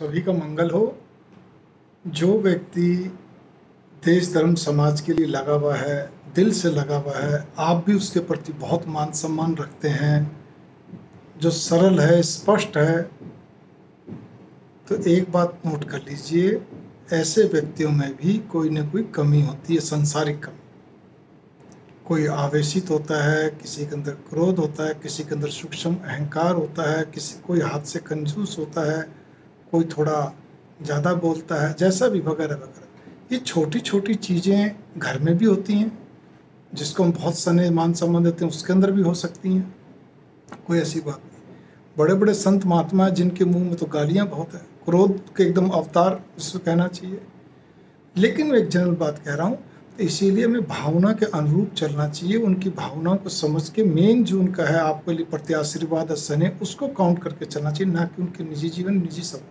सभी का मंगल हो। जो व्यक्ति देश, धर्म, समाज के लिए लगा हुआ है, दिल से लगा हुआ है, आप भी उसके प्रति बहुत मान सम्मान रखते हैं, जो सरल है, स्पष्ट है तो एक बात नोट कर लीजिए, ऐसे व्यक्तियों में भी कोई ना कोई कमी होती है, संसारिक कमी। कोई आवेशित होता है, किसी के अंदर क्रोध होता है, किसी के अंदर सूक्ष्म अहंकार होता है, किसी, कोई हाथ से कंजूस होता है कोई थोड़ा ज़्यादा बोलता है, जैसा भी वगैरह वगैरह। ये छोटी छोटी चीज़ें घर में भी होती हैं, जिसको हम बहुत सने मान सम्मान देते हैं, उसके अंदर भी हो सकती हैं। कोई ऐसी बात नहीं। बड़े बड़े संत महात्मा हैं, जिनके मुँह में तो गालियाँ बहुत हैं। क्रोध के एकदम अवतार इसको कहना चाहिए। लेकिन मैं एक जनरल बात कह रहा हूँ तो इसीलिए हमें भावना के अनुरूप चलना चाहिए। उनकी भावनाओं को समझ के मेन जो उनका है, आपके लिए प्रत्याशीर्वाद सने, उसको काउंट करके चलना चाहिए, ना कि उनके निजी जीवन, निजी सब